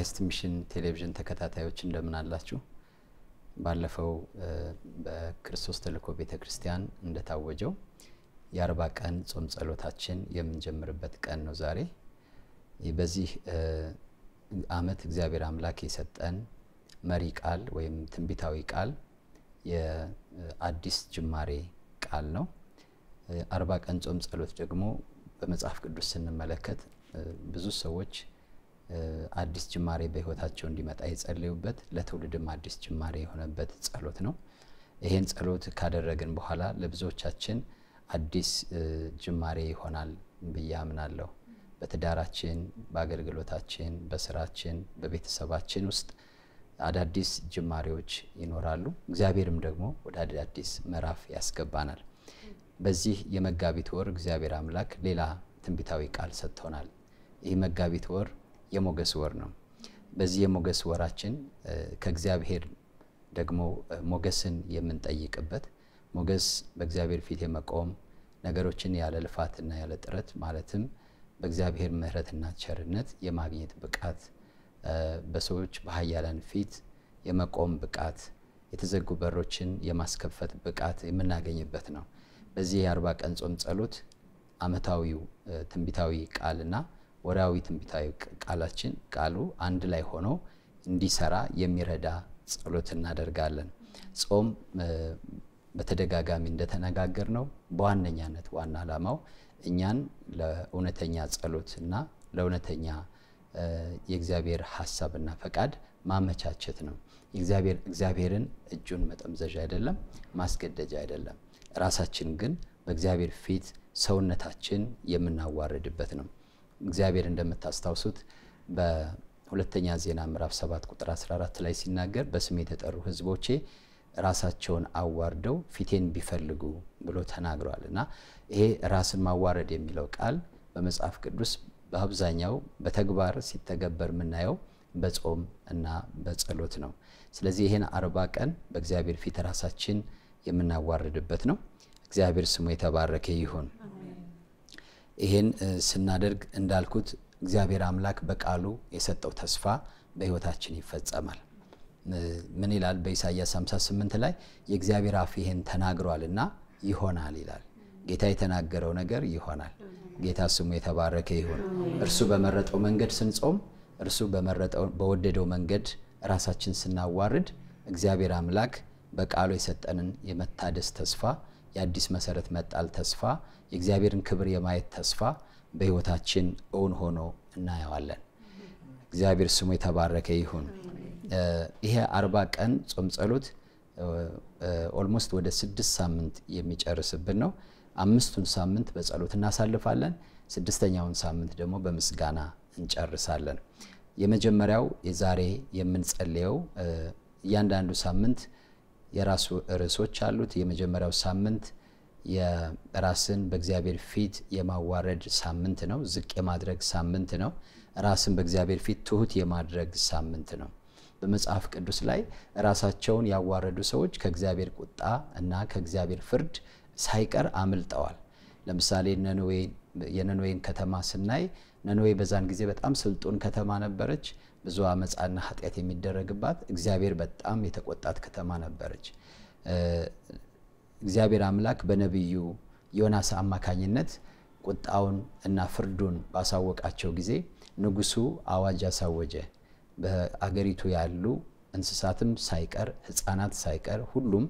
የ Christ Mission ቴሌቪዥን ተከታታዮች እንደምን አላችሁ? ባለፈው በክርስቶስ ተልእኮ ቤተ ክርስቲያን እንደታወጀው የአርባ ቀን ጾም ጸሎታችን የምንጀምርበት ቀን ነው ዛሬ። በዚህ እ፣ ዓመት እግዚአብሔር አምላክ የሰጠን መሪ ቃል ወይም ትንቢታዊ ቃል የአዲስ ጅማሬ ቃል ነው። አርባ ቀን ጾም ጸሎት ደግሞ በመጽሐፍ ቅዱስ ስንመለከት ብዙ ሰዎች አዲስ ጅማሬ በሕይወታቸው እንዲመጣ የጸለዩበት ለትውልድም አዲስ ጅማሬ የሆነበት ጸሎት ነው። ይሄን ጸሎት ካደረግን በኋላ ለብዙዎቻችን አዲስ ጅማሬ ይሆናል ብዬ አምናለሁ። በትዳራችን፣ በአገልግሎታችን፣ በስራችን፣ በቤተሰባችን ውስጥ አዳዲስ ጅማሬዎች ይኖራሉ። እግዚአብሔርም ደግሞ ወደ አዳዲስ ምዕራፍ ያስገባናል። በዚህ የመጋቢት ወር እግዚአብሔር አምላክ ሌላ ትንቢታዊ ቃል ሰጥቶናል። ይህ መጋቢት ወር የሞገስ ወር ነው። በዚህ የሞገስ ወራችን ከእግዚአብሔር ደግሞ ሞገስን የምንጠይቅበት ሞገስ በእግዚአብሔር ፊት የመቆም ነገሮችን ያለ ልፋትና ያለ ጥረት ማለትም በእግዚአብሔር ምሕረትና ቸርነት የማግኘት ብቃት በሰዎች በኃያላን ፊት የመቆም ብቃት የተዘጉ በሮችን የማስከፈት ብቃት የምናገኝበት ነው። በዚህ የአርባ ቀን ጾም ጸሎት ዓመታዊው ትንቢታዊ ቃልና ወርሃዊ ትንቢታዊ ቃላችን ቃሉ አንድ ላይ ሆኖ እንዲሰራ የሚረዳ ጸሎት እናደርጋለን። ጾም በተደጋጋሚ እንደተነጋገር ነው በዋነኛነት ዋና ዓላማው እኛን ለእውነተኛ ጸሎት እና ለእውነተኛ የእግዚአብሔር ሀሳብና ፈቃድ ማመቻቸት ነው። እግዚአብሔርን እጁን መጠምዘዣ አይደለም፣ ማስገደጃ አይደለም። ራሳችን ግን በእግዚአብሔር ፊት ሰውነታችን የምናዋርድበት ነው። እግዚአብሔር እንደምታስታውሱት በሁለተኛ ዜና ምዕራፍ 7 ቁጥር 14 ላይ ሲናገር በስሜ የተጠሩ ሕዝቦቼ ራሳቸውን አዋርደው ፊቴን ቢፈልጉ ብሎ ተናግሯል እና ይሄ ራስን ማዋረድ የሚለው ቃል በመጽሐፍ ቅዱስ በአብዛኛው በተግባር ሲተገበር የምናየው በጾም እና በጸሎት ነው። ስለዚህ ይህን አርባ ቀን በእግዚአብሔር ፊት ራሳችን የምናዋርድበት ነው። እግዚአብሔር ስሙ የተባረከ ይሁን። ይሄን ስናደርግ እንዳልኩት እግዚአብሔር አምላክ በቃሉ የሰጠው ተስፋ በሕይወታችን ይፈጸማል። ምን ይላል? በኢሳይያስ 58 ላይ የእግዚአብሔር አፍ ይሄን ተናግሯልና ይሆናል ይላል። ጌታ የተናገረው ነገር ይሆናል። ጌታ ስሙ የተባረከ ይሁን። እርሱ በመረጠው መንገድ ስንጾም፣ እርሱ በወደደው መንገድ ራሳችን ስናዋርድ እግዚአብሔር አምላክ በቃሉ የሰጠንን የመታደስ ተስፋ የአዲስ መሰረት መጣል ተስፋ የእግዚአብሔርን ክብር የማየት ተስፋ በሕይወታችን እውን ሆኖ እናየዋለን። እግዚአብሔር ስሙ የተባረከ ይሁን። ይሄ አርባ ቀን ጾም ጸሎት almost ወደ ስድስት ሳምንት የሚጨርስብን ነው። አምስቱን ሳምንት በጸሎት እናሳልፋለን። ስድስተኛውን ሳምንት ደግሞ በምስጋና እንጨርሳለን። የመጀመሪያው የዛሬ የምንጸልየው እያንዳንዱ ሳምንት የራሱ ርዕሶች አሉት። የመጀመሪያው ሳምንት የራስን በእግዚአብሔር ፊት የማዋረድ ሳምንት ነው። ዝቅ የማድረግ ሳምንት ነው። ራስን በእግዚአብሔር ፊት ትሁት የማድረግ ሳምንት ነው። በመጽሐፍ ቅዱስ ላይ ራሳቸውን ያዋረዱ ሰዎች ከእግዚአብሔር ቁጣ እና ከእግዚአብሔር ፍርድ ሳይቀር አምልጠዋል። ለምሳሌ ነነዌ የነነዌን ከተማ ስናይ ነነዌ በዛን ጊዜ በጣም ስልጡን ከተማ ነበረች። ብዙ አመፃና ኃጢአት የሚደረግባት እግዚአብሔር በጣም የተቆጣት ከተማ ነበረች። እግዚአብሔር አምላክ በነቢዩ ዮናስ አማካኝነት ቁጣውን እና ፍርዱን ባሳወቃቸው ጊዜ ንጉሱ አዋጅ አሳወጀ። በአገሪቱ ያሉ እንስሳትም ሳይቀር ሕፃናት ሳይቀር ሁሉም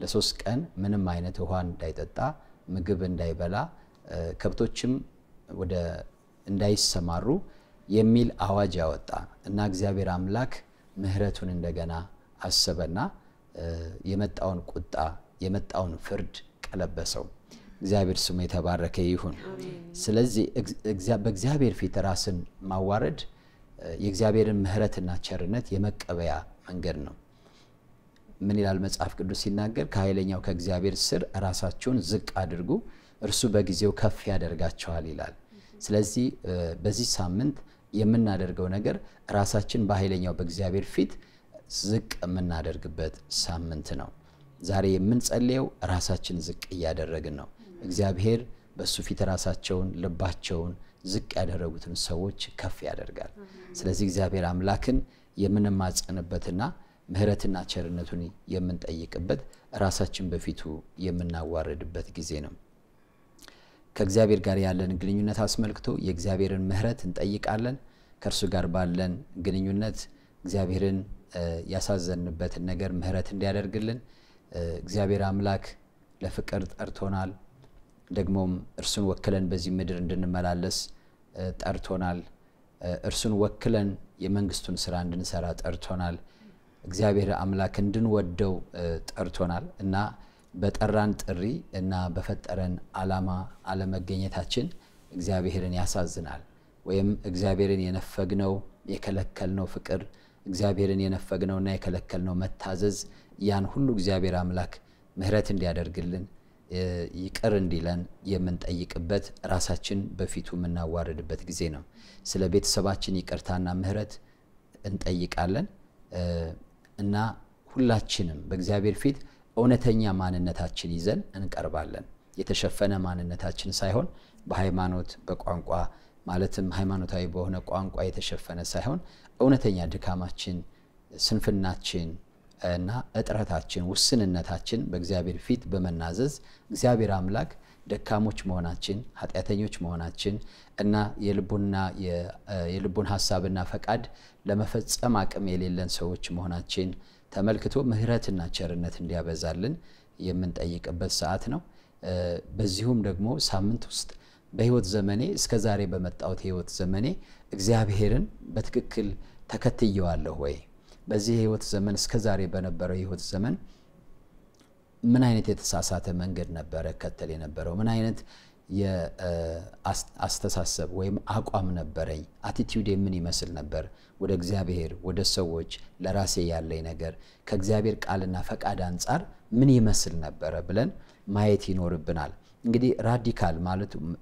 ለሶስት ቀን ምንም አይነት ውሃ እንዳይጠጣ ምግብ እንዳይበላ ከብቶችም ወደ እንዳይሰማሩ የሚል አዋጅ ያወጣ እና እግዚአብሔር አምላክ ምሕረቱን እንደገና አሰበና የመጣውን ቁጣ የመጣውን ፍርድ ቀለበሰው። እግዚአብሔር ስሙ የተባረከ ይሁን። ስለዚህ እግ- እግዚአ- በእግዚአብሔር ፊት ራስን ማዋረድ የእግዚአብሔርን ምሕረትና ቸርነት የመቀበያ መንገድ ነው። ምን ይላል መጽሐፍ ቅዱስ ሲናገር? ከኃይለኛው ከእግዚአብሔር ስር ራሳችሁን ዝቅ አድርጉ፣ እርሱ በጊዜው ከፍ ያደርጋቸዋል ይላል። ስለዚህ በዚህ ሳምንት የምናደርገው ነገር ራሳችን በኃይለኛው በእግዚአብሔር ፊት ዝቅ የምናደርግበት ሳምንት ነው። ዛሬ የምንጸልየው ራሳችን ዝቅ እያደረግን ነው። እግዚአብሔር በእሱ ፊት ራሳቸውን ልባቸውን ዝቅ ያደረጉትን ሰዎች ከፍ ያደርጋል። ስለዚህ እግዚአብሔር አምላክን የምንማጸንበትና ምሕረትና ቸርነቱን የምንጠይቅበት ራሳችን በፊቱ የምናዋርድበት ጊዜ ነው። ከእግዚአብሔር ጋር ያለን ግንኙነት አስመልክቶ የእግዚአብሔርን ምሕረት እንጠይቃለን። ከእርሱ ጋር ባለን ግንኙነት እግዚአብሔርን ያሳዘንበትን ነገር ምሕረት እንዲያደርግልን እግዚአብሔር አምላክ ለፍቅር ጠርቶናል። ደግሞም እርሱን ወክለን በዚህ ምድር እንድንመላለስ ጠርቶናል። እርሱን ወክለን የመንግስቱን ስራ እንድንሰራ ጠርቶናል። እግዚአብሔር አምላክ እንድንወደው ጠርቶናል እና በጠራን ጥሪ እና በፈጠረን ዓላማ አለመገኘታችን እግዚአብሔርን ያሳዝናል። ወይም እግዚአብሔርን የነፈግነው የከለከልነው ፍቅር፣ እግዚአብሔርን የነፈግነውና የከለከልነው መታዘዝ ያን ሁሉ እግዚአብሔር አምላክ ምሕረት እንዲያደርግልን ይቅር እንዲለን የምንጠይቅበት ራሳችን በፊቱ የምናዋርድበት ጊዜ ነው። ስለ ቤተሰባችን ይቅርታና ምሕረት እንጠይቃለን እና ሁላችንም በእግዚአብሔር ፊት እውነተኛ ማንነታችን ይዘን እንቀርባለን። የተሸፈነ ማንነታችን ሳይሆን በሃይማኖት በቋንቋ ማለትም ሃይማኖታዊ በሆነ ቋንቋ የተሸፈነ ሳይሆን እውነተኛ ድካማችን፣ ስንፍናችን እና እጥረታችን፣ ውስንነታችን በእግዚአብሔር ፊት በመናዘዝ እግዚአብሔር አምላክ ደካሞች መሆናችን ኃጢአተኞች መሆናችን እና የልቡን ሀሳብና ፈቃድ ለመፈጸም አቅም የሌለን ሰዎች መሆናችን ተመልክቶ ምሕረትና ቸርነት እንዲያበዛልን የምንጠይቅበት ሰዓት ነው። በዚሁም ደግሞ ሳምንት ውስጥ በሕይወት ዘመኔ እስከ ዛሬ በመጣሁት የሕይወት ዘመኔ እግዚአብሔርን በትክክል ተከትየዋለሁ ወይ? በዚህ የሕይወት ዘመን እስከ ዛሬ በነበረው የሕይወት ዘመን ምን አይነት የተሳሳተ መንገድ ነበረ ከተል የነበረው? ምን አይነት የአስተሳሰብ ወይም አቋም ነበረኝ? አቲቲዩድ ምን ይመስል ነበር? ወደ እግዚአብሔር፣ ወደ ሰዎች፣ ለራሴ ያለኝ ነገር ከእግዚአብሔር ቃልና ፈቃድ አንጻር ምን ይመስል ነበረ ብለን ማየት ይኖርብናል። እንግዲህ ራዲካል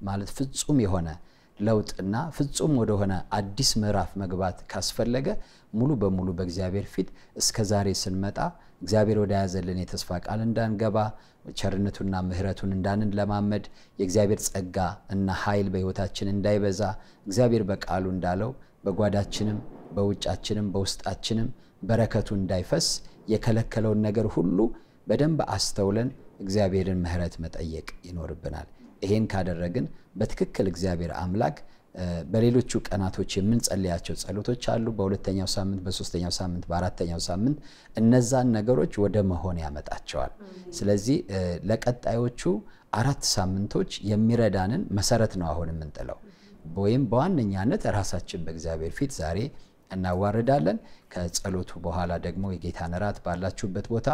ማለት ፍጹም የሆነ ለውጥና ፍጹም ወደሆነ አዲስ ምዕራፍ መግባት ካስፈለገ ሙሉ በሙሉ በእግዚአብሔር ፊት እስከ ዛሬ ስንመጣ እግዚአብሔር ወደ ያዘልን የተስፋ ቃል እንዳንገባ ቸርነቱና ምሕረቱን እንዳንለማመድ የእግዚአብሔር ጸጋ እና ኃይል በሕይወታችን እንዳይበዛ እግዚአብሔር በቃሉ እንዳለው በጓዳችንም በውጫችንም በውስጣችንም በረከቱ እንዳይፈስ የከለከለውን ነገር ሁሉ በደንብ አስተውለን እግዚአብሔርን ምሕረት መጠየቅ ይኖርብናል። ይሄን ካደረግን በትክክል እግዚአብሔር አምላክ በሌሎቹ ቀናቶች የምንጸልያቸው ጸሎቶች አሉ። በሁለተኛው ሳምንት፣ በሶስተኛው ሳምንት፣ በአራተኛው ሳምንት እነዛን ነገሮች ወደ መሆን ያመጣቸዋል። ስለዚህ ለቀጣዮቹ አራት ሳምንቶች የሚረዳንን መሰረት ነው አሁን የምንጥለው ወይም በዋነኛነት ራሳችን በእግዚአብሔር ፊት ዛሬ እናዋርዳለን። ከጸሎቱ በኋላ ደግሞ የጌታን እራት ባላችሁበት ቦታ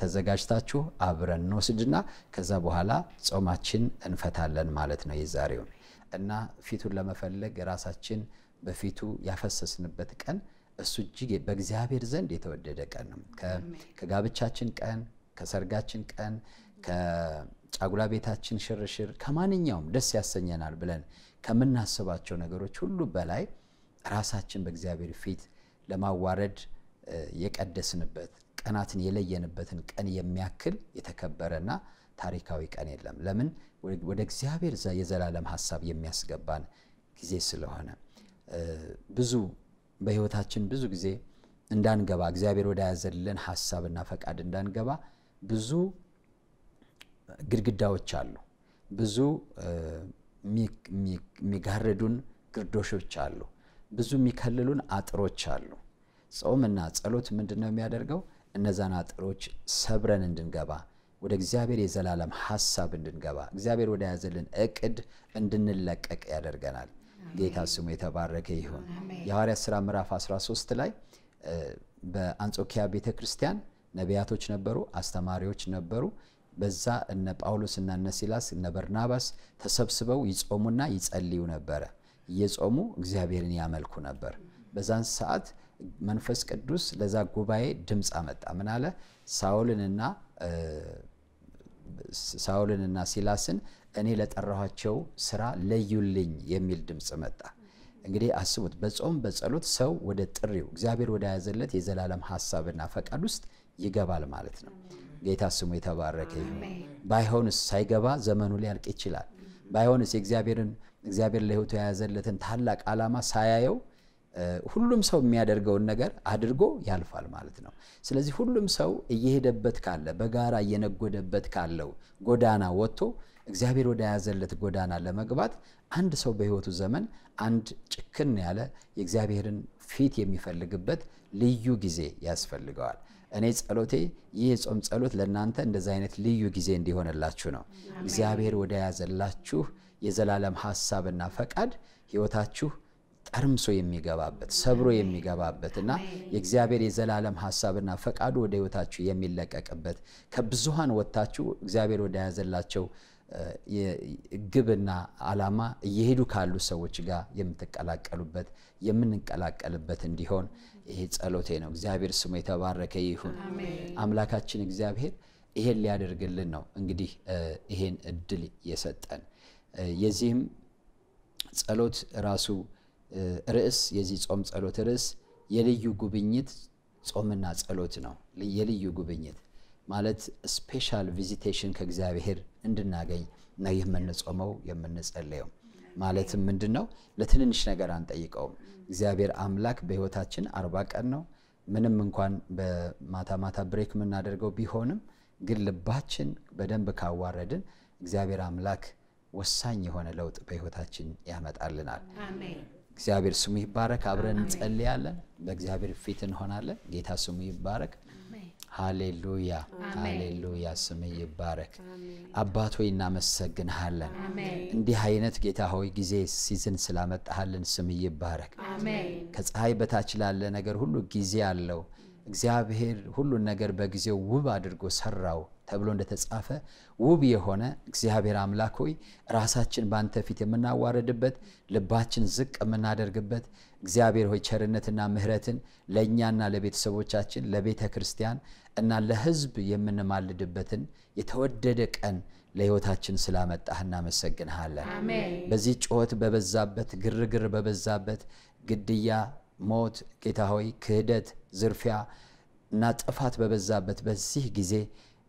ተዘጋጅታችሁ አብረን እንወስድና ከዛ በኋላ ጾማችን እንፈታለን ማለት ነው የዛሬውን እና ፊቱን ለመፈለግ ራሳችን በፊቱ ያፈሰስንበት ቀን እሱ እጅግ በእግዚአብሔር ዘንድ የተወደደ ቀን ነው። ከጋብቻችን ቀን፣ ከሰርጋችን ቀን፣ ከጫጉላ ቤታችን ሽርሽር፣ ከማንኛውም ደስ ያሰኘናል ብለን ከምናስባቸው ነገሮች ሁሉ በላይ ራሳችን በእግዚአብሔር ፊት ለማዋረድ የቀደስንበት ቀናትን የለየንበትን ቀን የሚያክል የተከበረና ታሪካዊ ቀን የለም። ለምን? ወደ እግዚአብሔር የዘላለም ሀሳብ የሚያስገባን ጊዜ ስለሆነ ብዙ በሕይወታችን ብዙ ጊዜ እንዳንገባ እግዚአብሔር ወደ ያዘልን ሀሳብና ፈቃድ እንዳንገባ ብዙ ግድግዳዎች አሉ። ብዙ የሚጋርዱን ግርዶሾች አሉ። ብዙ የሚከልሉን አጥሮች አሉ። ጾምና ጸሎት ምንድን ነው የሚያደርገው? እነዛን አጥሮች ሰብረን እንድንገባ ወደ እግዚአብሔር የዘላለም ሀሳብ እንድንገባ እግዚአብሔር ወደ ያዘልን እቅድ እንድንለቀቅ ያደርገናል። ጌታ ስሙ የተባረከ ይሁን። የሐዋርያት ሥራ ምዕራፍ 13 ላይ በአንጾኪያ ቤተ ክርስቲያን ነቢያቶች ነበሩ፣ አስተማሪዎች ነበሩ። በዛ እነ ጳውሎስ እና እነ ሲላስ እነ በርናባስ ተሰብስበው ይጾሙና ይጸልዩ ነበረ። እየጾሙ እግዚአብሔርን ያመልኩ ነበር። በዛን ሰዓት መንፈስ ቅዱስ ለዛ ጉባኤ ድምፅ አመጣ። ምን አለ? ሳውልንና ሳውልንና ሲላስን እኔ ለጠራኋቸው ስራ ለዩልኝ የሚል ድምፅ መጣ። እንግዲህ አስቡት፣ በጾም በጸሎት ሰው ወደ ጥሪው እግዚአብሔር ወደ ያዘለት የዘላለም ሀሳብና ፈቃድ ውስጥ ይገባል ማለት ነው። ጌታ ስሙ የተባረከ ይሁን። ባይሆንስ ሳይገባ ዘመኑ ሊያልቅ ይችላል። ባይሆንስ የእግዚአብሔርን እግዚአብሔር ለሕይወቱ የያዘለትን ታላቅ ዓላማ ሳያየው ሁሉም ሰው የሚያደርገውን ነገር አድርጎ ያልፋል ማለት ነው። ስለዚህ ሁሉም ሰው እየሄደበት ካለ በጋራ እየነጎደበት ካለው ጎዳና ወጥቶ እግዚአብሔር ወደ ያዘለት ጎዳና ለመግባት አንድ ሰው በሕይወቱ ዘመን አንድ ጭክን ያለ የእግዚአብሔርን ፊት የሚፈልግበት ልዩ ጊዜ ያስፈልገዋል። እኔ ጸሎቴ ይህ የጾም ጸሎት ለእናንተ እንደዚህ አይነት ልዩ ጊዜ እንዲሆንላችሁ ነው። እግዚአብሔር ወደ ያዘላችሁ የዘላለም ሀሳብና ፈቃድ ሕይወታችሁ ጠርምሶ የሚገባበት ሰብሮ የሚገባበት እና የእግዚአብሔር የዘላለም ሀሳብና ፈቃዱ ወደ ሕይወታችሁ የሚለቀቅበት ከብዙሃን ወጥታችሁ እግዚአብሔር ወደ ያዘላቸው ግብና ዓላማ እየሄዱ ካሉ ሰዎች ጋር የምትቀላቀሉበት የምንቀላቀልበት እንዲሆን ይሄ ጸሎቴ ነው። እግዚአብሔር ስሙ የተባረከ ይሁን። አምላካችን እግዚአብሔር ይሄን ሊያደርግልን ነው እንግዲህ ይሄን እድል የሰጠን። የዚህም ጸሎት ራሱ ርዕስ የዚህ ጾም ጸሎት ርዕስ የልዩ ጉብኝት ጾምና ጸሎት ነው። የልዩ ጉብኝት ማለት special visitation ከእግዚአብሔር እንድናገኝ ነው የምንጾመው የምንጸለየው። ማለትም ምንድን ነው? ለትንንሽ ነገር አንጠይቀውም። እግዚአብሔር አምላክ በሕይወታችን አርባ ቀን ነው። ምንም እንኳን በማታ ማታ break የምናደርገው ቢሆንም ግን ልባችን በደንብ ካዋረድን እግዚአብሔር አምላክ ወሳኝ የሆነ ለውጥ በሕይወታችን ያመጣልናል። እግዚአብሔር ስሙ ይባረክ። አብረን እንጸልያለን። በእግዚአብሔር ፊት እንሆናለን። ጌታ ስሙ ይባረክ። ሃሌሉያ ሃሌሉያ። ስም ይባረክ። አባት ሆይ እናመሰግንሃለን። እንዲህ አይነት ጌታ ሆይ ጊዜ ሲዝን ስላመጣሃልን ስም ይባረክ። ከፀሐይ በታች ላለ ነገር ሁሉ ጊዜ አለው። እግዚአብሔር ሁሉን ነገር በጊዜው ውብ አድርጎ ሰራው ተብሎ እንደተጻፈ ውብ የሆነ እግዚአብሔር አምላክ ሆይ ራሳችን በአንተ ፊት የምናዋረድበት ልባችን ዝቅ የምናደርግበት እግዚአብሔር ሆይ ቸርነትና ምሕረትን ለእኛና ለቤተሰቦቻችን ለቤተ ክርስቲያን እና ለሕዝብ የምንማልድበትን የተወደደ ቀን ለሕይወታችን ስላመጣህ እናመሰግንሃለን። በዚህ ጩኸት በበዛበት ግርግር በበዛበት ግድያ፣ ሞት፣ ጌታ ሆይ ክህደት፣ ዝርፊያ እና ጥፋት በበዛበት በዚህ ጊዜ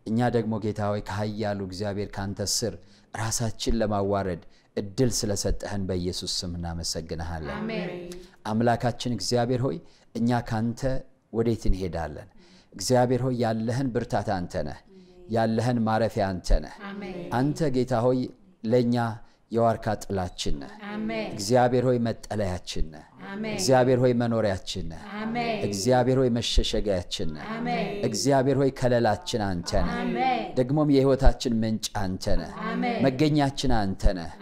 እኛ ደግሞ ጌታ ሆይ ከኃያሉ እግዚአብሔር ካንተ ስር ራሳችን ለማዋረድ እድል ስለሰጠህን በኢየሱስ ስም እናመሰግንሃለን። አምላካችን እግዚአብሔር ሆይ እኛ ካንተ ወዴት እንሄዳለን? እግዚአብሔር ሆይ ያለህን ብርታት አንተ ነህ። ያለህን ማረፊያ አንተ ነህ። አንተ ጌታ ሆይ ለእኛ የዋርካ ጥላችን ነህ። እግዚአብሔር ሆይ መጠለያችን ነህ። እግዚአብሔር ሆይ መኖሪያችን ነህ። እግዚአብሔር ሆይ መሸሸጊያችን ነህ። እግዚአብሔር ሆይ ከለላችን አንተ ነህ። ደግሞም የሕይወታችን ምንጭ አንተ ነህ። መገኛችን አንተ ነህ።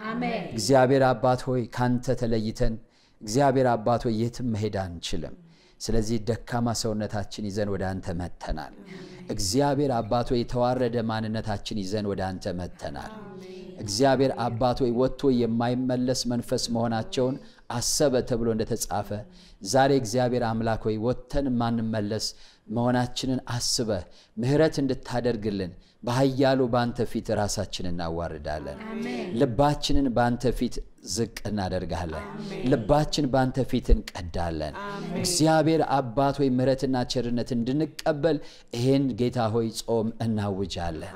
እግዚአብሔር አባት ሆይ ካንተ ተለይተን እግዚአብሔር አባት ሆይ የትም መሄድ አንችልም። ስለዚህ ደካማ ሰውነታችን ይዘን ወደ አንተ መጥተናል። እግዚአብሔር ሆይ የተዋረደ ማንነታችን ይዘን ወደ አንተ መጥተናል። እግዚአብሔር ሆይ ወጥቶ የማይመለስ መንፈስ መሆናቸውን አሰበ ተብሎ እንደተጻፈ ዛሬ እግዚአብሔር አምላክ ሆይ ወጥተን የማንመለስ መሆናችንን አስበህ ምሕረት እንድታደርግልን በኃያሉ በአንተ ፊት ራሳችን እናዋርዳለን። ልባችንን በአንተ ፊት ዝቅ እናደርጋለን። ልባችን በአንተ ፊት እንቀዳለን። እግዚአብሔር አባት ሆይ ምሕረትና ቸርነት እንድንቀበል ይሄን ጌታ ሆይ ጾም እናውጃለን።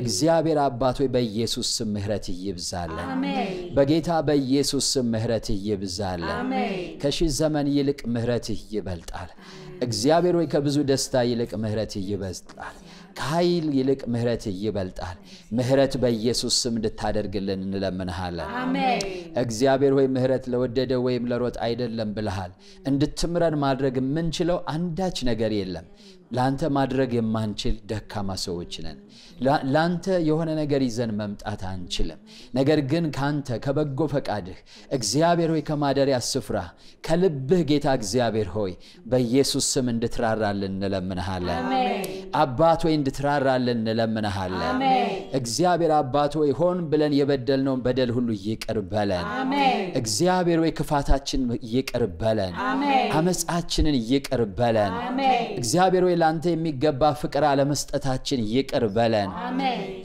እግዚአብሔር አባት ሆይ በኢየሱስ ስም ምሕረት ይብዛለን። በጌታ በኢየሱስ ስም ምሕረት ይብዛለን። ከሺህ ዘመን ይልቅ ምሕረትህ ይበልጣል። እግዚአብሔር ሆይ ከብዙ ደስታ ይልቅ ምሕረትህ ይበልጣል። ከኃይል ይልቅ ምሕረትህ ይበልጣል። ምሕረት በኢየሱስ ስም እንድታደርግልን እንለምንሃለን። እግዚአብሔር ሆይ ምሕረት ለወደደ ወይም ለሮጥ አይደለም ብልሃል። እንድትምረን ማድረግ የምንችለው አንዳች ነገር የለም። ለአንተ ማድረግ የማንችል ደካማ ሰዎች ነን። ለአንተ የሆነ ነገር ይዘን መምጣት አንችልም። ነገር ግን ከአንተ ከበጎ ፈቃድህ እግዚአብሔር ሆይ ከማደሪያ ስፍራ ከልብህ ጌታ እግዚአብሔር ሆይ በኢየሱስ ስም እንድትራራልን እንለምንሃለን። አባት ሆይ እንድትራራልን እንለምንሃለን። እግዚአብሔር አባት ሆይ ሆን ብለን የበደልነውን በደል ሁሉ ይቅር በለን። እግዚአብሔር ሆይ ክፋታችን ይቅር በለን፣ አመፃችንን ይቅር በለን። እግዚአብሔር ሆይ ለአንተ የሚገባ ፍቅር አለመስጠታችን ይቅር በለን።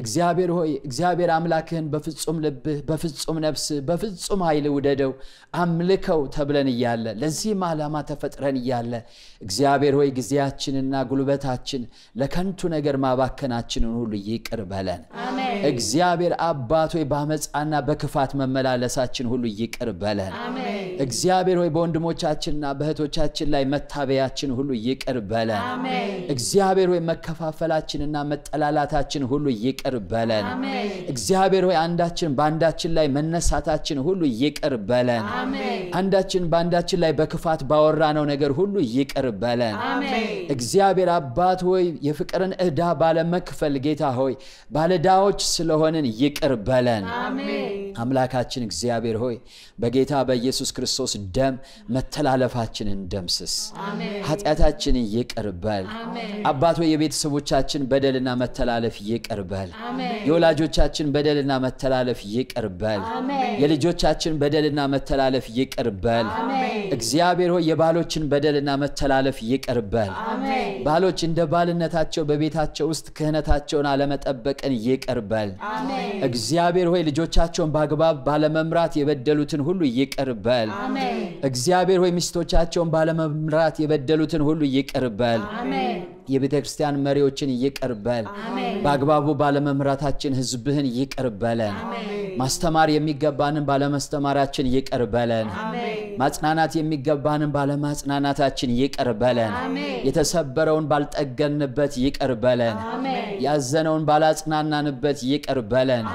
እግዚአብሔር ሆይ እግዚአብሔር አምላክህን በፍጹም ልብህ፣ በፍጹም ነፍስህ፣ በፍጹም ኃይል ውደደው አምልከው ተብለን እያለ ለዚህም ዓላማ ተፈጥረን እያለ እግዚአብሔር ሆይ ጊዜያችንና ጉልበታችን ለከንቱ ነገር ማባከናችንን ሁሉ ይቅር በለን። እግዚአብሔር አባት ሆይ በአመፃና በክፋት መመላለሳችን ሁሉ ይቅር በለን። እግዚአብሔር ሆይ በወንድሞቻችንና በእህቶቻችን ላይ መታበያችን ሁሉ ይቅር በለን። እግዚአብሔር ሆይ መከፋፈላችንና መጠላላታችን ሁሉ ይቅር በለን። እግዚአብሔር ሆይ አንዳችን በአንዳችን ላይ መነሳታችን ሁሉ ይቅር በለን። አንዳችን በአንዳችን ላይ በክፋት ባወራነው ነገር ሁሉ ይቅር በለን። እግዚአብሔር አባት ሆይ የፍቅርን ዕዳ ባለመክፈል ጌታ ሆይ ባለዕዳዎች ስለሆንን ይቅር በለን። አምላካችን እግዚአብሔር ሆይ በጌታ በኢየሱስ ክርስቶስ ደም መተላለፋችንን ደምስስ፣ ኃጢአታችንን ይቅር በል። አባት ሆይ የቤተሰቦቻችን በደልና መተላለፍ ይቅር በል። የወላጆቻችን በደልና መተላለፍ ይቅር በል። የልጆቻችን በደልና መተላለፍ ይቅር በል። እግዚአብሔር ሆይ የባሎችን በደልና መተላለፍ ይቅር በል። ባሎች እንደ ባልነታቸው በቤታቸው ውስጥ ክህነታቸውን አለመጠበቅን ይቅር በል። እግዚአብሔር ሆይ ልጆቻቸውን በአግባብ ባለመምራት የበደሉትን ሁሉ ይቅር በል። እግዚአብሔር ሆይ ሚስቶቻቸውን ባለመምራት የበደሉትን ሁሉ ይቅር በል። የቤተ ክርስቲያን መሪዎችን ይቅር በል። በአግባቡ ባለመምራታችን ሕዝብህን ይቅር በለን። ማስተማር የሚገባንን ባለማስተማራችን ይቅር በለን። ማጽናናት የሚገባንን ባለማጽናናታችን ይቅር በለን። የተሰበረውን ባልጠገንበት ይቅር በለን። ያዘነውን ባላጽናናንበት ይቅር በለን።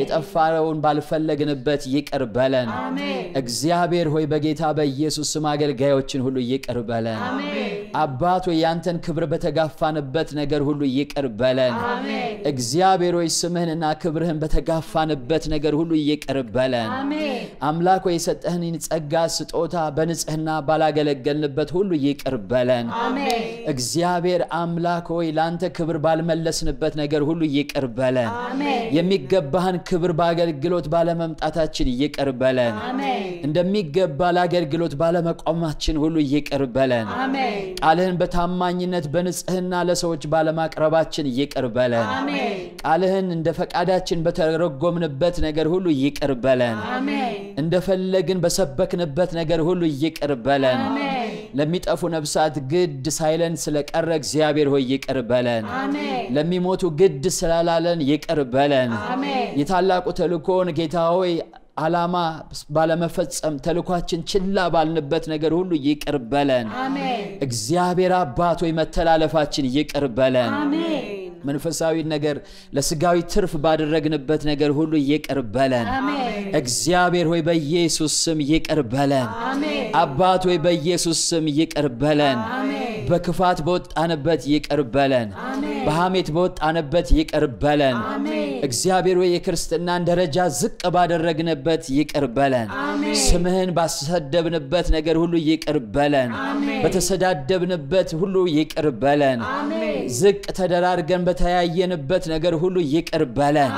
የጠፋውን ባልፈለግንበት ይቅር በለን። እግዚአብሔር ሆይ በጌታ በኢየሱስ ስም አገልጋዮችን ሁሉ ይቅር በለን። አባት ሆይ ያንተን ክብር በተጋፋንበት ነገር ሁሉ ይቅር በለን። እግዚአብሔር ሆይ ስምህንና ክብርህን በተጋፋንበት ነገር ሁሉ ይቅር በለን። አምላክ ሆይ የሰጠህንን ጸጋ ስጦታ በንጽህና ባላገለገልንበት ሁሉ ይቅር በለን። እግዚአብሔር አምላክ ሆይ ለአንተ ክብር ባልመለስንበት ነገር ሁሉ ይቅር በለን። የሚገባህን ክብር በአገልግሎት ባለመምጣታችን ይቅር በለን። እንደሚገባ ለአገልግሎት ባለመቆማችን ሁሉ ይቅር በለን። ቃልህን በታማኝነት በንጽህና ለሰዎች ባለማቅረባችን ይቅር በለን። ቃልህን እንደ ፈቃዳችን በተረጎምንበት ነገር ሁሉ ይቅር በለን። እንደፈለግን በሰበክንበት ነገር ሁሉ ይቅር በለን። ለሚጠፉ ነፍሳት ግድ ሳይለን ስለቀረ እግዚአብሔር ሆይ ይቅር በለን። ለሚሞቱ ግድ ስላላለን ይቅር በለን። የታላቁ ተልእኮን ጌታ ሆይ ዓላማ ባለመፈጸም ተልኳችን ችላ ባልንበት ነገር ሁሉ ይቅር በለን። እግዚአብሔር አባት ሆይ መተላለፋችን ይቅር በለን። መንፈሳዊ ነገር ለስጋዊ ትርፍ ባደረግንበት ነገር ሁሉ ይቅር በለን። እግዚአብሔር ሆይ በኢየሱስ ስም ይቅር በለን። አባት ሆይ በኢየሱስ ስም ይቅር በለን። በክፋት በወጣንበት ይቅር በለን። በሐሜት በወጣንበት ይቅር በለን። እግዚአብሔር ሆይ የክርስትናን ደረጃ ዝቅ ባደረግንበት ይቅር በለን። ስምህን ባሰደብንበት ነገር ሁሉ ይቅር በለን። በተሰዳደብንበት ሁሉ ይቅር በለን። ዝቅ ተደራርገን በተያየንበት ነገር ሁሉ ይቅር በለን።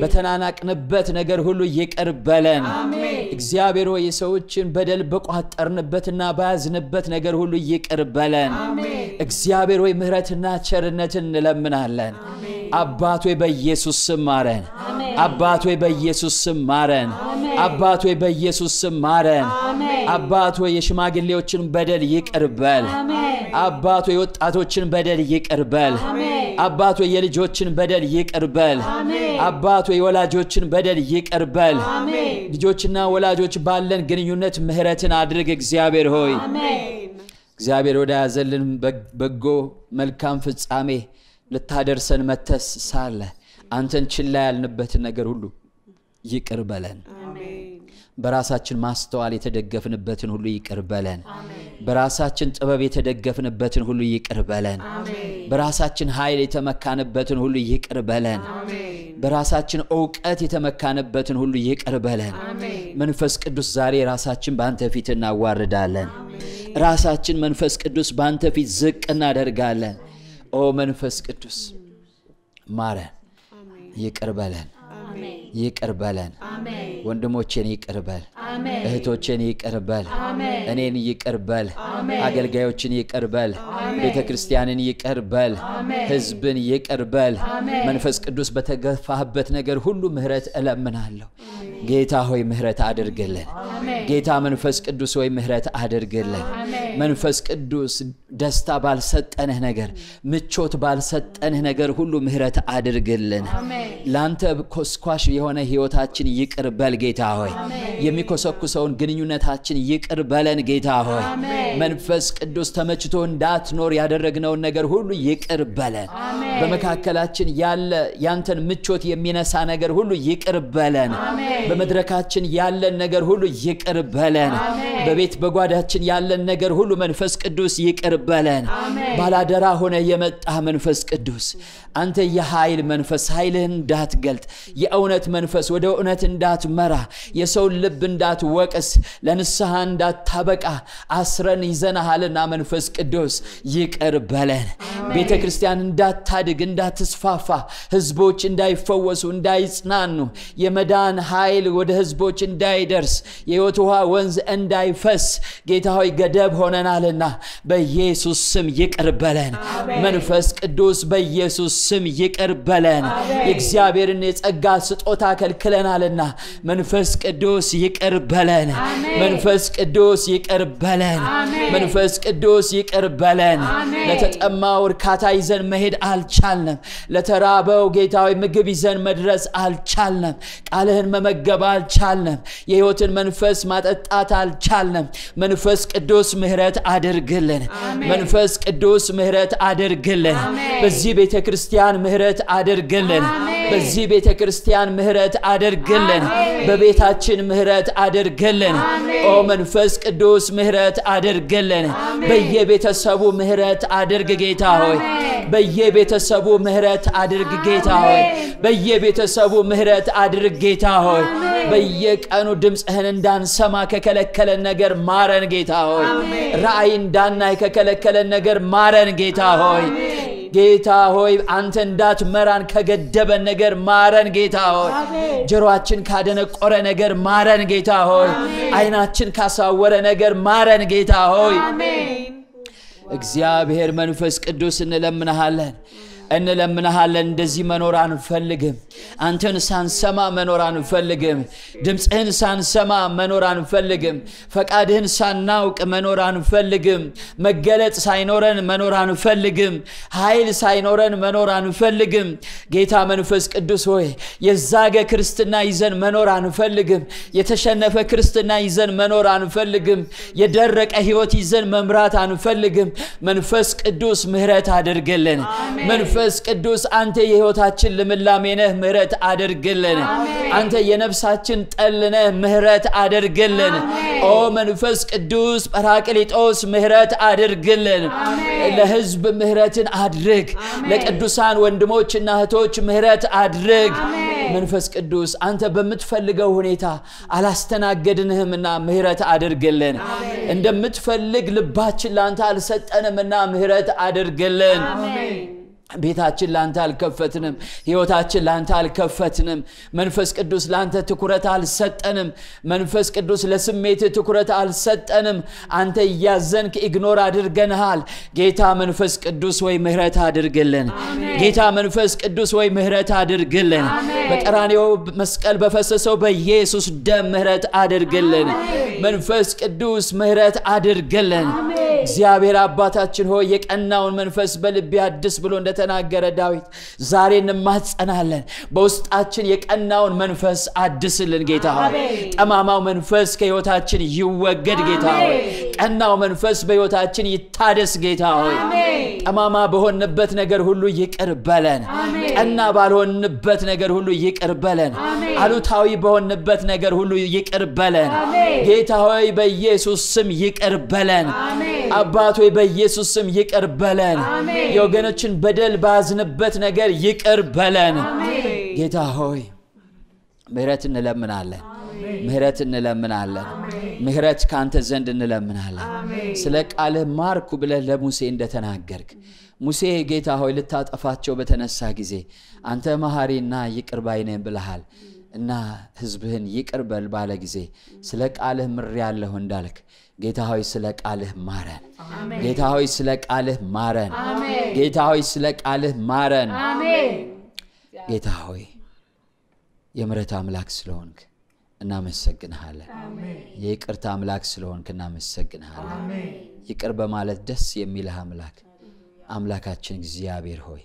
በተናናቅንበት ነገር ሁሉ ይቅር በለን። እግዚአብሔር ሆይ የሰዎችን በደል በቋጠርንበትና በያዝንበት ነገር ሁሉ ይቅር በለን። እግዚአብሔር ሆይ ምሕረትና ቸርነትን እንለምናለን። አባት ሆይ በኢየሱስ ስም ማረን። ሆይ በኢየሱስ ስም ማረን። ሆይ በኢየሱስ ስም ማረን። ሆይ የሽማግሌዎችን በደል ይቅር በል። አባት ሆይ የወጣቶችን በደል ይቅር በል። አባት ሆይ የልጆችን በደል ይቅር በል። አባት ሆይ የወላጆችን በደል ይቅር በል። ልጆችና ወላጆች ባለን ግንኙነት ምሕረትን አድርግ እግዚአብሔር ሆይ እግዚአብሔር ወደ ያዘልን በጎ መልካም ፍጻሜ ልታደርሰን መተስ ሳለ አንተን ችላ ያልንበትን ነገር ሁሉ ይቅር በለን። በራሳችን ማስተዋል የተደገፍንበትን ሁሉ ይቅር በለን። በራሳችን ጥበብ የተደገፍንበትን ሁሉ ይቅር በለን። በራሳችን ኃይል የተመካንበትን ሁሉ ይቅር በለን። በራሳችን እውቀት የተመካንበትን ሁሉ ይቅር በለን። መንፈስ ቅዱስ ዛሬ ራሳችን በአንተ ፊት እናዋርዳለን። ራሳችን መንፈስ ቅዱስ በአንተ ፊት ዝቅ እናደርጋለን። ኦ መንፈስ ቅዱስ ማረን፣ ይቅር በለን፣ ይቅር በለን። ወንድሞቼን ይቅር በል፣ እህቶቼን ይቅር በል፣ እኔን ይቅር በል፣ አገልጋዮችን ይቅር በል፣ ቤተ ክርስቲያንን ይቅር በል፣ ሕዝብን ይቅር በል። መንፈስ ቅዱስ በተገፋህበት ነገር ሁሉ ምህረት እለምናለሁ። ጌታ ሆይ ምህረት አድርግልን። ጌታ መንፈስ ቅዱስ ሆይ ምህረት አድርግልን። መንፈስ ቅዱስ ደስታ ባልሰጠንህ ነገር፣ ምቾት ባልሰጠንህ ነገር ሁሉ ምህረት አድርግልን። ለአንተ ኮስኳሽ የሆነ ህይወታችን ይቅር በል ጌታ ሆይ። የሚኮሰኩሰውን ግንኙነታችን ይቅር በለን ጌታ ሆይ። መንፈስ ቅዱስ ተመችቶ እንዳትኖር ያደረግነውን ነገር ሁሉ ይቅር በለን። በመካከላችን ያለ ያንተን ምቾት የሚነሳ ነገር ሁሉ ይቅር በለን። በመድረካችን ያለን ነገር ሁሉ ይቅር በለን። በቤት በጓዳችን ያለን ነገር ሁሉ መንፈስ ቅዱስ ይቅር በለን። ባላደራ ሆነ የመጣ መንፈስ ቅዱስ አንተ የኃይል መንፈስ ኃይልህን እንዳትገልጥ የእውነት መንፈስ ወደ እውነት እንዳትመራ የሰውን ልብ እንዳትወቅስ ለንስሐ እንዳታበቃ አስረን ይዘናሃልና መንፈስ ቅዱስ ይቅር በለን። ቤተ ክርስቲያን እንዳታድግ እንዳትስፋፋ፣ ህዝቦች እንዳይፈወሱ እንዳይጽናኑ፣ የመዳን ኃይል ወደ ህዝቦች እንዳይደርስ፣ የህይወት ውሃ ወንዝ እንዳይፈስ ጌታ ሆይ ገደብ ሆነናልና በኢየሱስ ስም ይቅር በለን። መንፈስ ቅዱስ በኢየሱስ ስም ይቅር በለን። የእግዚአብሔርን የጸጋ ስጦታ ከልክለናልና መንፈስ ቅዱስ ይቅር በለን። መንፈስ ቅዱስ ይቅር በለን። መንፈስ ቅዱስ ይቅር በለን። ለተጠማው እርካታ ይዘን መሄድ አልቻልንም። ለተራበው ጌታዊ ምግብ ይዘን መድረስ አልቻልንም። ቃልህን መመገብ አልቻልንም። የህይወትን መንፈስ ማጠጣት አልቻልንም። መንፈስ ቅዱስ ምህረት አድርግልን። መንፈስ ቅዱስ ምህረት አድርግልን። በዚህ ቤተ ክርስቲያን ምህረት አድርግልን። በዚህ ቤተ ክርስቲያን ምህረት አድርግልን። በቤታችን ምህረት አድርግልን። ኦ መንፈስ ቅዱስ ምህረት አድርግልን። በየቤተሰቡ ምህረት አድርግ ጌታ ሆይ። በየቤተሰቡ ምህረት አድርግ ጌታ ሆይ። በየቤተሰቡ ምህረት አድርግ ጌታ ሆይ። በየቀኑ ድምፅህን እንዳንሰማ ከከለከለን ነገር ማረን ጌታ ሆይ። ራእይ እንዳናይ ከከለከለን ነገር ማረን ጌታ ሆይ። ጌታ ሆይ አንተ እንዳትመራን ከገደበን ነገር ማረን ጌታ ሆይ። ጆሮአችን ካደነቆረ ነገር ማረን ጌታ ሆይ። ዓይናችን ካሳወረ ነገር ማረን ጌታ ሆይ። እግዚአብሔር መንፈስ ቅዱስ እንለምንሃለን እንለምንሃለን። እንደዚህ መኖር አንፈልግም። አንተን ሳንሰማ መኖር አንፈልግም። ድምፅህን ሳንሰማ መኖር አንፈልግም። ፈቃድህን ሳናውቅ መኖር አንፈልግም። መገለጥ ሳይኖረን መኖር አንፈልግም። ኃይል ሳይኖረን መኖር አንፈልግም። ጌታ መንፈስ ቅዱስ ሆይ የዛገ ክርስትና ይዘን መኖር አንፈልግም። የተሸነፈ ክርስትና ይዘን መኖር አንፈልግም። የደረቀ ህይወት ይዘን መምራት አንፈልግም። መንፈስ ቅዱስ ምህረት አድርግልን። መንፈስ ቅዱስ አንተ የህይወታችን ልምላሜ ነህ፣ ምህረት አድርግልን። አንተ የነፍሳችን ጠል ነህ፣ ምህረት አድርግልን። ኦ መንፈስ ቅዱስ ጰራቅሊጦስ ምህረት አድርግልን። ለህዝብ ምህረትን አድርግ። ለቅዱሳን ወንድሞችና እህቶች ምህረት አድርግ። መንፈስ ቅዱስ አንተ በምትፈልገው ሁኔታ አላስተናገድንህምና ምህረት አድርግልን። እንደምትፈልግ ልባችን ለአንተ አልሰጠንምና ምህረት አድርግልን። ቤታችን ላንተ አልከፈትንም። ህይወታችን ላንተ አልከፈትንም። መንፈስ ቅዱስ ላንተ ትኩረት አልሰጠንም። መንፈስ ቅዱስ ለስሜት ትኩረት አልሰጠንም። አንተ እያዘንክ ኢግኖር አድርገንሃል። ጌታ መንፈስ ቅዱስ ወይ ምህረት አድርግልን። ጌታ መንፈስ ቅዱስ ወይ ምህረት አድርግልን። በቀራኔው መስቀል በፈሰሰው በኢየሱስ ደም ምህረት አድርግልን። መንፈስ ቅዱስ ምህረት አድርግልን። እግዚአብሔር አባታችን ሆይ የቀናውን መንፈስ በልቤ አድስ ብሎ እንደተናገረ ዳዊት ዛሬ እንማጸናለን። በውስጣችን የቀናውን መንፈስ አድስልን ጌታ ሆይ። ጠማማው መንፈስ ከህይወታችን ይወገድ ጌታ ሆይ። ቀናው መንፈስ በህይወታችን ይታደስ ጌታ ሆይ። ጠማማ በሆንበት ነገር ሁሉ ይቅር በለን። ቀና ባልሆንበት ነገር ሁሉ ይቅር በለን። አሉታዊ በሆንበት ነገር ሁሉ ይቅር በለን። ጌታ ሆይ በኢየሱስ ስም ይቅር በለን። አባት ሆይ በኢየሱስ ስም ይቅር በለን። የወገኖችን በደል ባዝንበት ነገር ይቅር በለን። ጌታ ሆይ ምሕረት እንለምናለን። ምህረት እንለምናለን። ምህረት ከአንተ ዘንድ እንለምናለን። ስለ ቃልህ ማርኩ ብለህ ለሙሴ እንደተናገርክ ሙሴ ጌታ ሆይ ልታጠፋቸው በተነሳ ጊዜ አንተ መሐሪና ይቅር ባይ ነህ ብለሃል እና ሕዝብህን ይቅር በል ባለ ጊዜ ስለ ቃልህ ምሬአለሁ እንዳልክ ጌታ ሆይ ስለ ቃልህ ማረን። ጌታ ሆይ ስለ ቃልህ ማረን። ጌታ ሆይ ስለ ቃልህ ማረን። ጌታ ሆይ የምሕረት አምላክ ስለሆንክ እናመሰግንሃለን። የይቅርታ አምላክ ስለሆንክ እናመሰግንሃለን። ይቅር በማለት ደስ የሚልህ አምላክ አምላካችን እግዚአብሔር ሆይ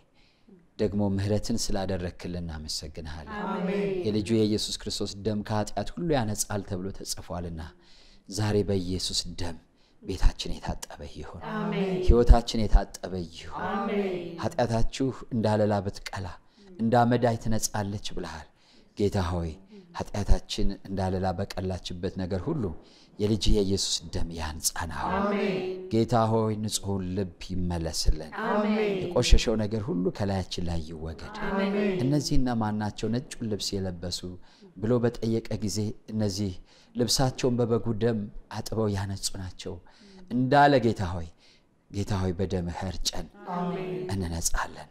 ደግሞ ምሕረትን ስላደረግክልን እናመሰግንሃለን። የልጁ የኢየሱስ ክርስቶስ ደም ከኃጢአት ሁሉ ያነጻል ተብሎ ተጽፏልና ዛሬ በኢየሱስ ደም ቤታችን የታጠበ ይሁን፣ ሕይወታችን የታጠበ ይሁን። ኃጢአታችሁ እንዳለላ ብትቀላ እንደ አመዳይ ትነጻለች ብለሃል። ጌታ ሆይ ኃጢአታችን እንዳለላ በቀላችበት ነገር ሁሉ የልጅ የኢየሱስ ደም ያንጻን። ጌታ ሆይ ንጹሑን ልብ ይመለስልን። የቆሸሸው ነገር ሁሉ ከላያችን ላይ ይወገድ። እነዚህ እነማን ናቸው ነጩን ልብስ የለበሱ ብሎ በጠየቀ ጊዜ እነዚህ ልብሳቸውን በበጉ ደም አጥበው ያነጹ ናቸው እንዳለ ጌታ ሆይ ጌታ ሆይ በደምህ እርጨን እንነጻለን፣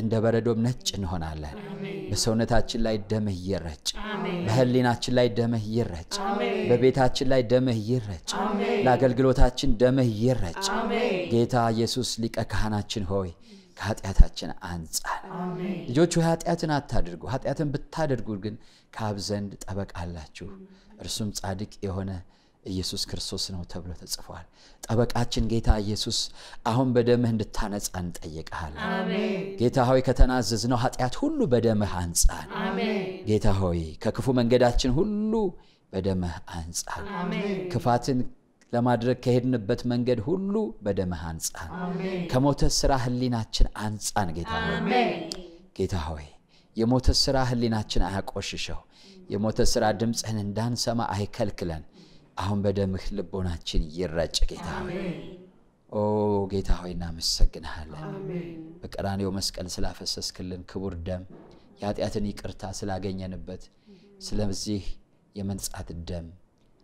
እንደ በረዶም ነጭ እንሆናለን። በሰውነታችን ላይ ደምህ ይረጭ፣ በህሊናችን ላይ ደምህ ይረጭ፣ በቤታችን ላይ ደምህ ይረጭ፣ ለአገልግሎታችን ደምህ ይረጭ። ጌታ ኢየሱስ ሊቀ ካህናችን ሆይ ከኃጢአታችን አንጻን። ልጆች ሆይ ኃጢአትን አታድርጉ፣ ኃጢአትን ብታደርጉ ግን ከአብ ዘንድ ጠበቃ አላችሁ፣ እርሱም ጻድቅ የሆነ ኢየሱስ ክርስቶስ ነው ተብሎ ተጽፏል። ጠበቃችን ጌታ ኢየሱስ አሁን በደምህ እንድታነጻ እንጠይቀሃለን። ጌታ ሆይ ከተናዘዝነው ኃጢአት ሁሉ በደምህ አንጻን። ጌታ ሆይ ከክፉ መንገዳችን ሁሉ በደምህ አንጻን። ክፋትን ለማድረግ ከሄድንበት መንገድ ሁሉ በደምህ አንጻን። ከሞተ ስራ ህሊናችን አንጻን። ጌታ ሆይ ጌታ ሆይ የሞተ ስራ ህሊናችን አያቆሽሸው። የሞተ ስራ ድምፅህን እንዳንሰማ አይከልክለን። አሁን በደምህ ልቦናችን ይረጭ። ጌታ ሆይ ኦ ጌታ ሆይ እናመሰግንሃለን። በቀራኔው መስቀል ስላፈሰስክልን ክቡር ደም የኃጢአትን ይቅርታ ስላገኘንበት ስለዚህ የመንጻት ደም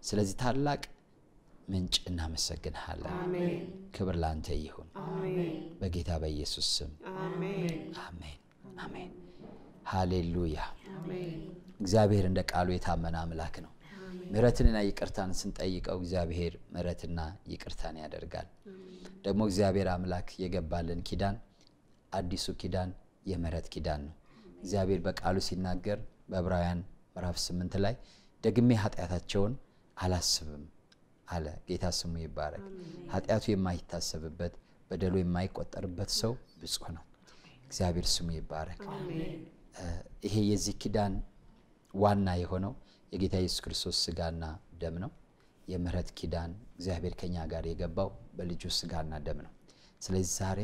ስለዚህ ታላቅ ምንጭ እናመሰግንሃለን። ክብር ለአንተ ይሁን በጌታ በኢየሱስ ስም አሜን፣ አሜን። ሃሌሉያ። እግዚአብሔር እንደ ቃሉ የታመነ አምላክ ነው። ምሕረትንና ይቅርታን ስንጠይቀው እግዚአብሔር ምሕረትና ይቅርታን ያደርጋል። ደግሞ እግዚአብሔር አምላክ የገባልን ኪዳን አዲሱ ኪዳን የምሕረት ኪዳን ነው። እግዚአብሔር በቃሉ ሲናገር በዕብራውያን ምዕራፍ ስምንት ላይ ደግሜ ኃጢአታቸውን አላስብም አለ። ጌታ ስሙ ይባረክ። ኃጢአቱ የማይታሰብበት በደሉ የማይቆጠርበት ሰው ብፁዕ ነው። እግዚአብሔር ስሙ ይባረክ። ይሄ የዚህ ኪዳን ዋና የሆነው የጌታ ኢየሱስ ክርስቶስ ስጋና ደም ነው። የምህረት ኪዳን እግዚአብሔር ከኛ ጋር የገባው በልጁ ስጋና ደም ነው። ስለዚህ ዛሬ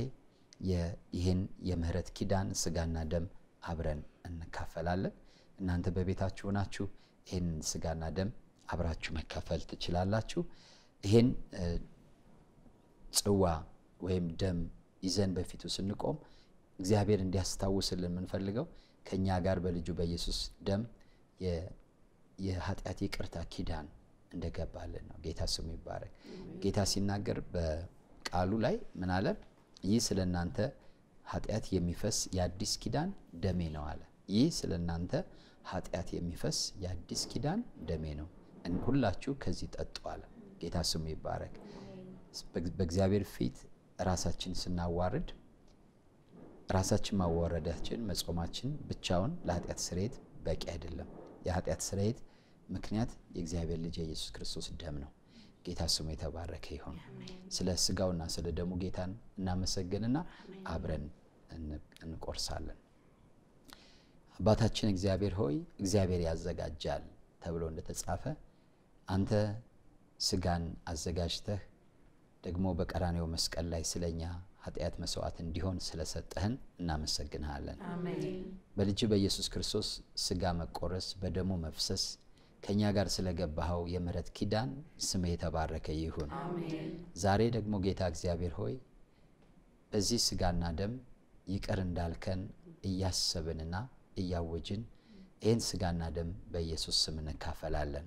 ይህን የምህረት ኪዳን ስጋና ደም አብረን እንካፈላለን። እናንተ በቤታችሁ ናችሁ ይህን ስጋና ደም አብራችሁ መካፈል ትችላላችሁ። ይህን ጽዋ ወይም ደም ይዘን በፊቱ ስንቆም እግዚአብሔር እንዲያስታውስልን የምንፈልገው ከእኛ ጋር በልጁ በኢየሱስ ደም የኃጢአት ይቅርታ ኪዳን እንደገባልን ነው። ጌታ ስሙ ይባረክ። ጌታ ሲናገር በቃሉ ላይ ምን አለ? ይህ ስለ እናንተ ኃጢአት የሚፈስ የአዲስ ኪዳን ደሜ ነው አለ። ይህ ስለ እናንተ ኃጢአት የሚፈስ የአዲስ ኪዳን ደሜ ነው፣ ሁላችሁ ከዚህ ጠጡ አለ። ጌታ ስሙ ይባረክ። በእግዚአብሔር ፊት ራሳችን ስናዋርድ ራሳችን ማዋረዳችን መጾማችን ብቻውን ለኃጢአት ስርየት በቂ አይደለም። የኃጢአት ስርየት ምክንያት የእግዚአብሔር ልጅ የኢየሱስ ክርስቶስ ደም ነው። ጌታ ስሙ የተባረከ ይሁን። ስለ ስጋውና ስለ ደሙ ጌታን እናመሰግንና አብረን እንቆርሳለን። አባታችን እግዚአብሔር ሆይ እግዚአብሔር ያዘጋጃል ተብሎ እንደተጻፈ አንተ ስጋን አዘጋጅተህ ደግሞ በቀራኔው መስቀል ላይ ስለኛ ኃጢአት መስዋዕት እንዲሆን ስለሰጠህን እናመሰግንሃለን። በልጅ በኢየሱስ ክርስቶስ ስጋ መቆረስ በደሙ መፍሰስ ከእኛ ጋር ስለገባኸው የምህረት ኪዳን ስምህ የተባረከ ይሁን። ዛሬ ደግሞ ጌታ እግዚአብሔር ሆይ በዚህ ስጋና ደም ይቅር እንዳልከን እያሰብንና እያወጅን ይህን ስጋና ደም በኢየሱስ ስም እንካፈላለን።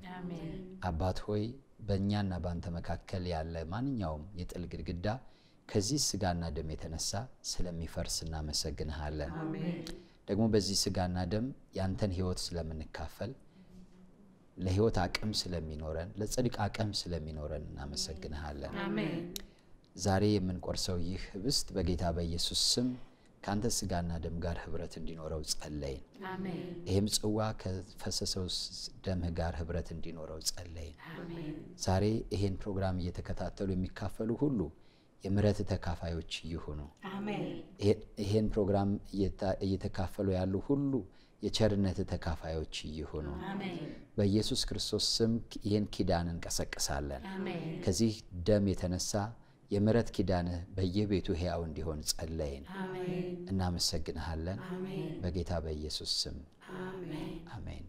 አባት ሆይ በእኛና በአንተ መካከል ያለ ማንኛውም የጥል ግድግዳ ከዚህ ስጋና ደም የተነሳ ስለሚፈርስ እናመሰግንሃለን። ደግሞ በዚህ ስጋና ደም ያንተን ሕይወት ስለምንካፈል ለሕይወት አቅም ስለሚኖረን ለጽድቅ አቅም ስለሚኖረን እናመሰግንሃለን። ዛሬ የምንቆርሰው ይህ ህብስት በጌታ በኢየሱስ ስም ከአንተ ስጋና ደም ጋር ህብረት እንዲኖረው ጸለይን። ይህም ጽዋ ከፈሰሰው ደምህ ጋር ህብረት እንዲኖረው ጸለይን። ዛሬ ይሄን ፕሮግራም እየተከታተሉ የሚካፈሉ ሁሉ የምሕረት ተካፋዮች ይሁኑ። ይሄን ፕሮግራም እየተካፈሉ ያሉ ሁሉ የቸርነት ተካፋዮች ይሁኑ። በኢየሱስ ክርስቶስ ስም ይህን ኪዳን እንቀሰቅሳለን። ከዚህ ደም የተነሳ የምሕረት ኪዳንህ በየቤቱ ሕያው እንዲሆን ጸለይን። እናመሰግንሃለን። በጌታ በኢየሱስ ስም አሜን።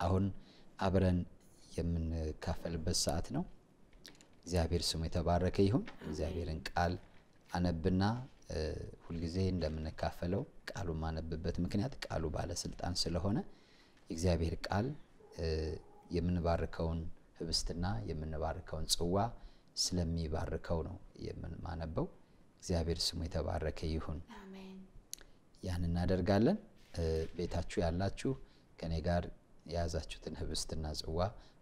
አሁን አብረን የምንካፈልበት ሰዓት ነው። እግዚአብሔር ስሙ የተባረከ ይሁን። እግዚአብሔርን ቃል አነብና ሁልጊዜ እንደምንካፈለው ቃሉ ማነብበት ምክንያት ቃሉ ባለስልጣን ስለሆነ የእግዚአብሔር ቃል የምንባርከውን ህብስትና የምንባርከውን ጽዋ ስለሚባርከው ነው የምንማነበው። እግዚአብሔር ስሙ የተባረከ ይሁን። ያን እናደርጋለን። ቤታችሁ ያላችሁ ከኔ ጋር የያዛችሁትን ህብስትና ጽዋ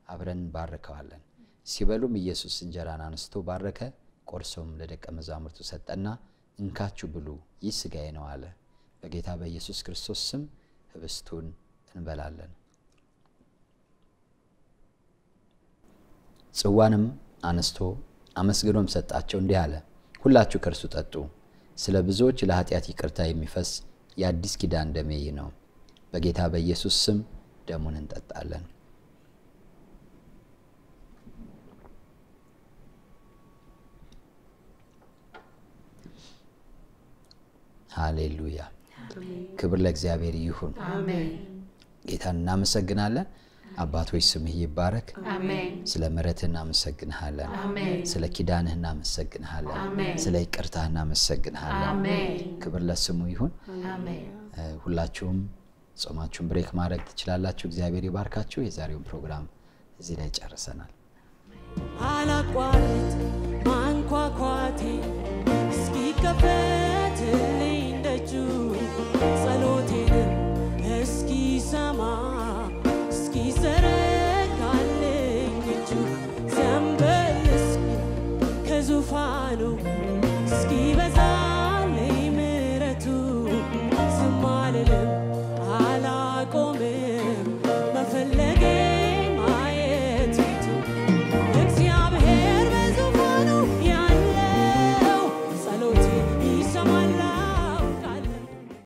አብረን እንባርከዋለን። ሲበሉም ኢየሱስ እንጀራን አንስቶ ባረከ፣ ቆርሶም ለደቀ መዛሙርቱ ሰጠና እንካችሁ ብሉ፣ ይህ ሥጋዬ ነው አለ። በጌታ በኢየሱስ ክርስቶስ ስም ህብስቱን እንበላለን። ጽዋንም አነስቶ አመስግኖም ሰጣቸው፣ እንዲህ አለ፣ ሁላችሁ ከእርሱ ጠጡ። ስለ ብዙዎች ለኃጢአት ይቅርታ የሚፈስ የአዲስ ኪዳን ደሜ ይህ ነው። በጌታ በኢየሱስ ስም ደሙን እንጠጣለን። ሃሌሉያ! ክብር ለእግዚአብሔር ይሁን። ጌታን እናመሰግናለን። አባቶች ስምህ ይባረክ። ስለ ምሕረትህ እናመሰግንሃለን። ስለ ኪዳንህ እናመሰግንሃለን። ስለ ይቅርታህ እናመሰግንሃለን። ክብር ለስሙ ይሁን። ሁላችሁም ጾማችሁን ብሬክ ማድረግ ትችላላችሁ። እግዚአብሔር ይባርካችሁ። የዛሬውን ፕሮግራም እዚህ ላይ ጨርሰናል። አላቋርጥ ማንኳኳቴ